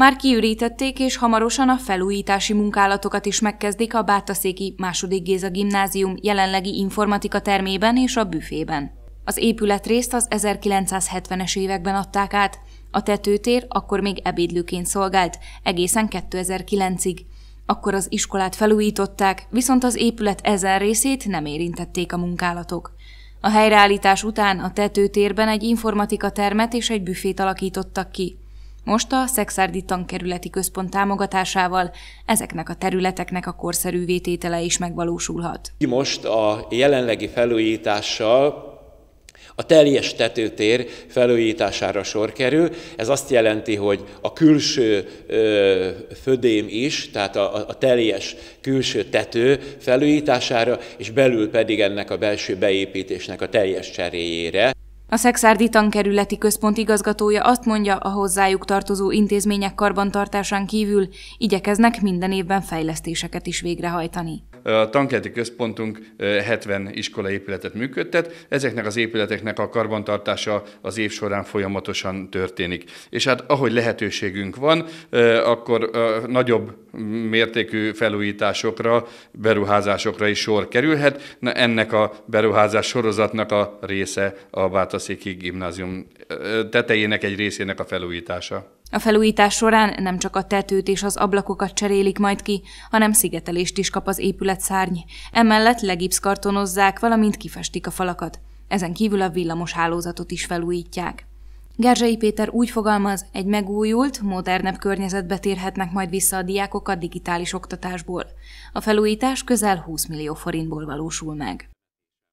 Már kiürítették, és hamarosan a felújítási munkálatokat is megkezdik a Bátaszéki II. Géza Gimnázium jelenlegi informatika termében és a büfében. Az épületrészt az 1970-es években adták át, a tetőtér akkor még ebédlőként szolgált, egészen 2009-ig. Akkor az iskolát felújították, viszont az épület ezen részét nem érintették a munkálatok. A helyreállítás után a tetőtérben egy informatika termet és egy büfét alakítottak ki. Most a Szexárdi Tankerületi Központ támogatásával ezeknek a területeknek a korszerű vététele is megvalósulhat. Most a jelenlegi felújítással a teljes tetőtér felújítására sor kerül. Ez azt jelenti, hogy a külső ö, födém is, tehát a, a teljes külső tető felújítására, és belül pedig ennek a belső beépítésnek a teljes cseréjére. A Szexárdi Tankerületi Központ igazgatója azt mondja, a hozzájuk tartozó intézmények karbantartásán kívül igyekeznek minden évben fejlesztéseket is végrehajtani. A tankerti központunk 70 épületet működtet, ezeknek az épületeknek a karbantartása az év során folyamatosan történik. És hát ahogy lehetőségünk van, akkor nagyobb mértékű felújításokra, beruházásokra is sor kerülhet. Na, ennek a beruházás sorozatnak a része a Bátaszéki Gimnázium tetejének egy részének a felújítása. A felújítás során nem csak a tetőt és az ablakokat cserélik majd ki, hanem szigetelést is kap az épület szárny. Emellett legipszkartonozzák, valamint kifestik a falakat. Ezen kívül a villamos hálózatot is felújítják. Gerzsei Péter úgy fogalmaz, egy megújult, modernebb környezetbe térhetnek majd vissza a diákok a digitális oktatásból. A felújítás közel 20 millió forintból valósul meg.